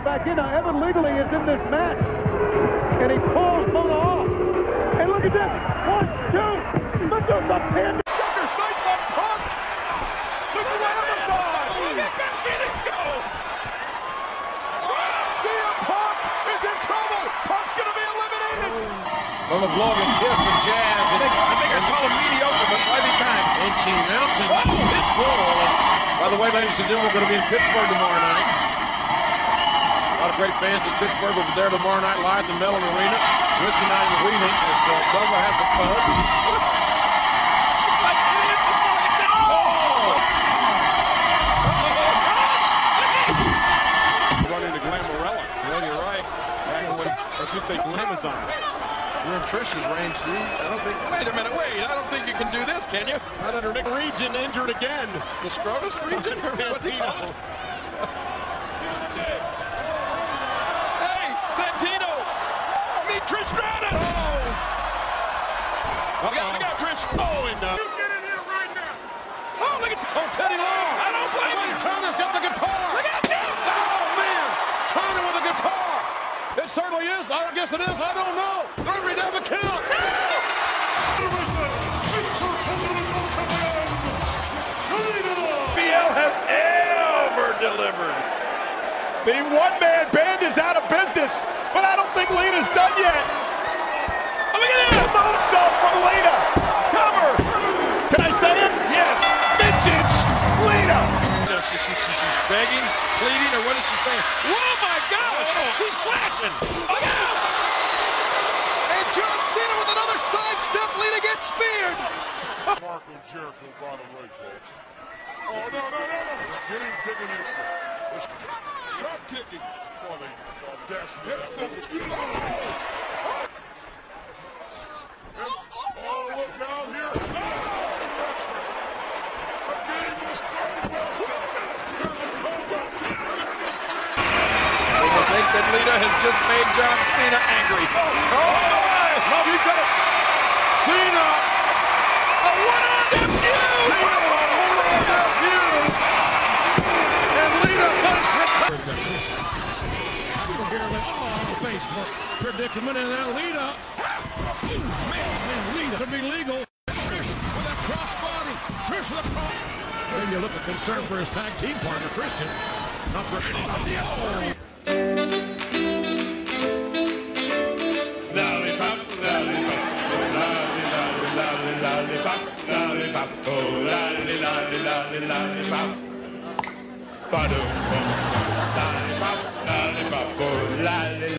Now, Evan legally is in this match. And he pulls Mona off. And look at this. One, two. Medusa pin. Sucker sights on Punk. Look at Amazon. Look at Beth Phoenix go. CM Punk is in trouble. Punk's going to be eliminated. Well, McLaughlin kissed and Jazz. I think, I think I call him mediocre, but might be kind. And she Nelson hit Bull. By the way, ladies and gentlemen, we're going to be in Pittsburgh tomorrow night. A lot of great fans in Pittsburgh will be there tomorrow night live at the Mellon Arena. Wednesday night in Wheeling as uh, Bubba has some fun. Run into Glamarella. Well, you're right. Back when, I should say Glamazon. You're in Trish's range, see? I don't think. Wait a minute, wait. I don't think you can do this, can you? Not under Nick Region injured again. The Scrotus region? What's he called? Look out, look out, Trish! Oh, and uh, Oh, look at Oh, Teddy Long. I don't blame Look, you. Turner's got the guitar. Look out, Jim! Oh, man. Turner with a guitar. It certainly is. I guess it is. I don't know. Referee never count. BL has ever delivered. The one-man band is out of business, but I don't think Lita's done yet. Oh, look at this! moonsault from Lita. Cover. Can I say it? Yes. Vintage Lita. She, she, she, she's begging, pleading, or what is she saying? Oh, my gosh. Oh. She's flashing. Look out. And John Cena with another sidestep. Lita gets speared. Marco Jericho brought him right, folks. Oh, no, no, no, no. Get him kicking this. It's top kicking. Oh, the audacity. Oh, look out here. Again, this I think that Lita has just made John Cena angry. Oh, no, you got it. Cena. A one-armed FU. Cena on one on that view. And Lita thanks for oh, face predicament, and then Lita. Man, man, Lita to be legal. Trish with that crossbody. Trish with a cross. Maybe a little concern for his tag team partner, Christian. Not for oh, lollipop, lollipop, oh lolly, lolly, lolly, lollipop. Ba-dum, lollipop, lollipop, oh lolly.